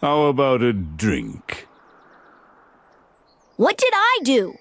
How about a drink? What did I do?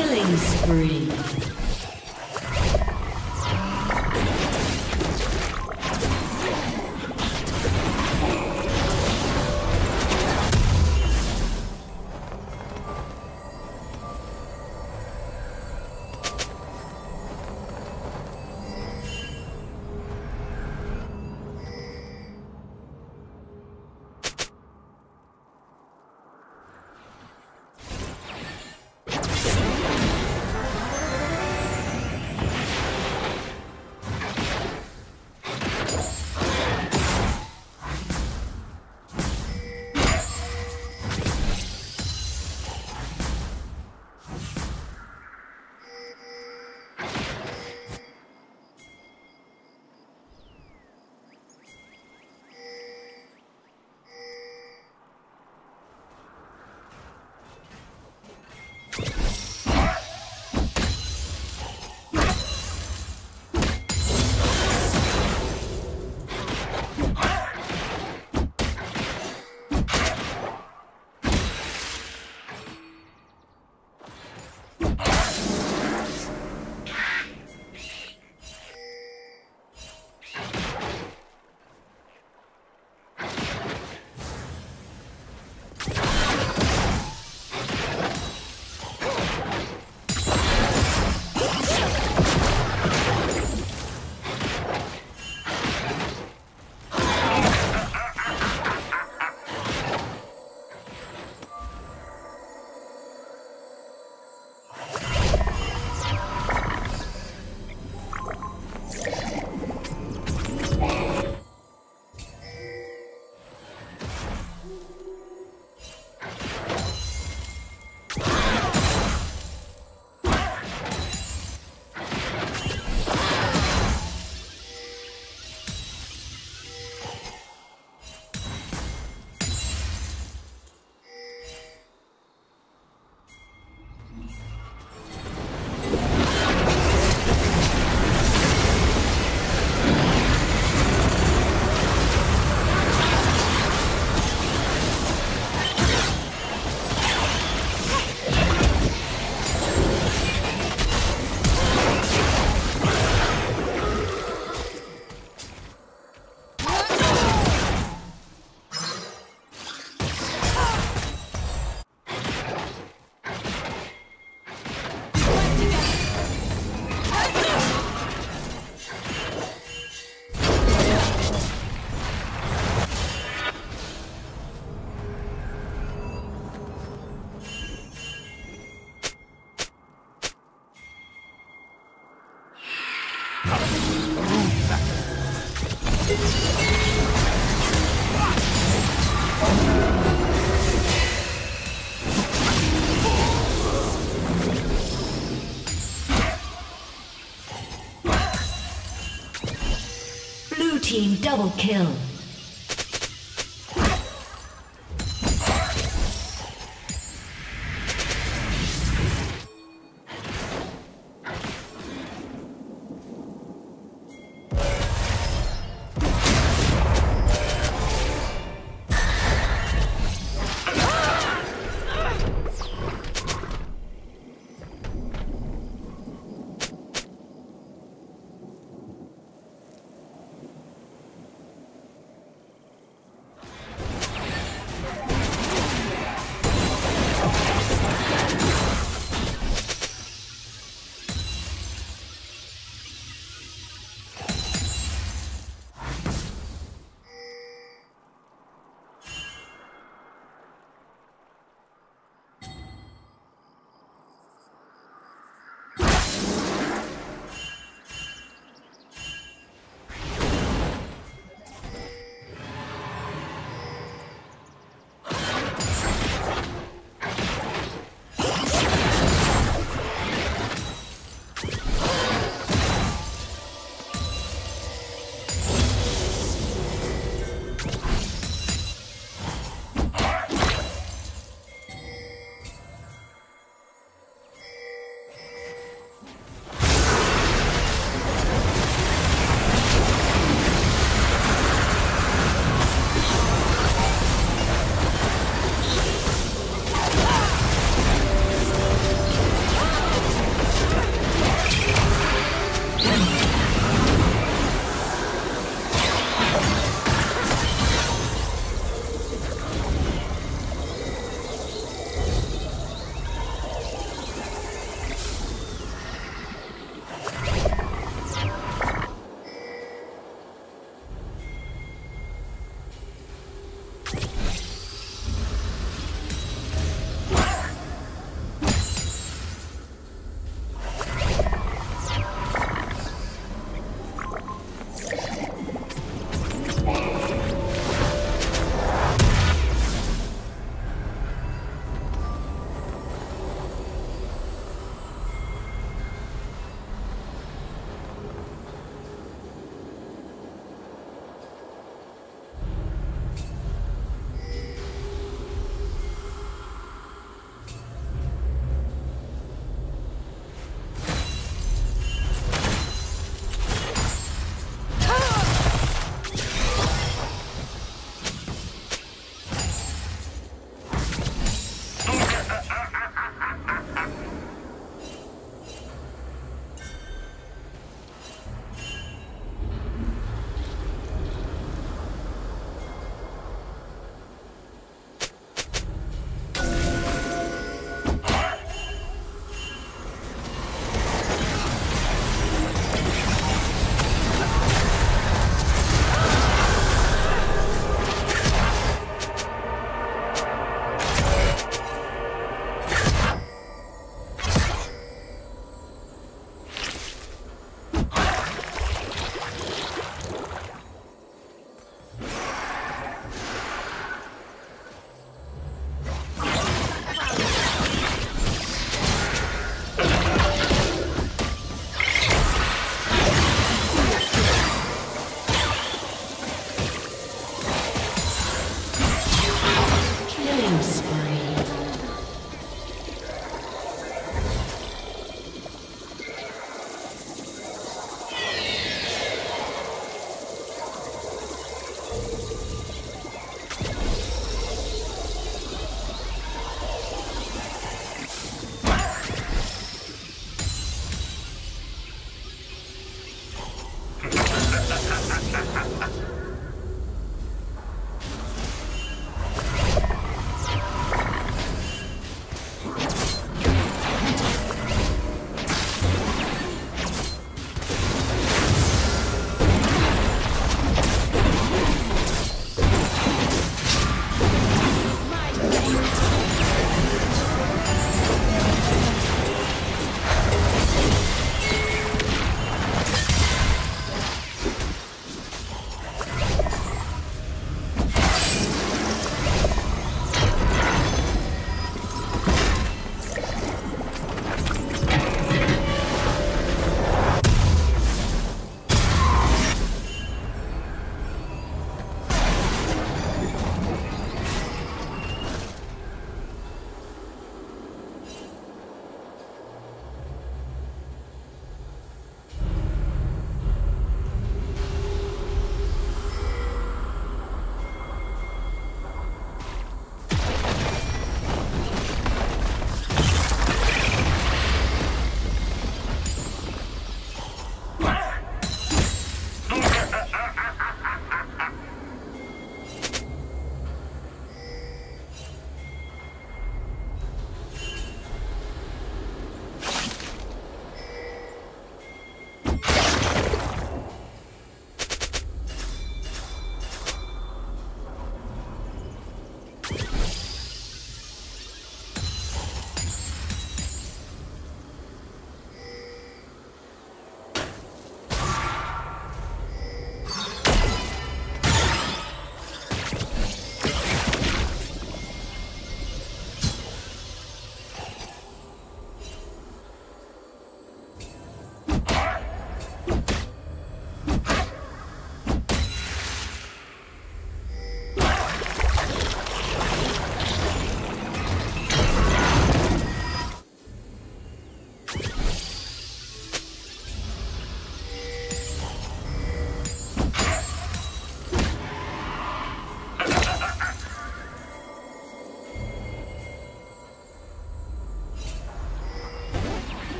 Killing spree. Team double kill.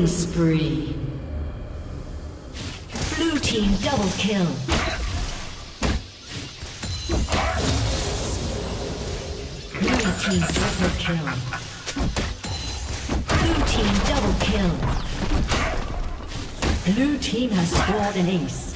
Killing spree. Blue team double kill. Blue team triple kill. Blue team double kill. Blue team has scored an ace.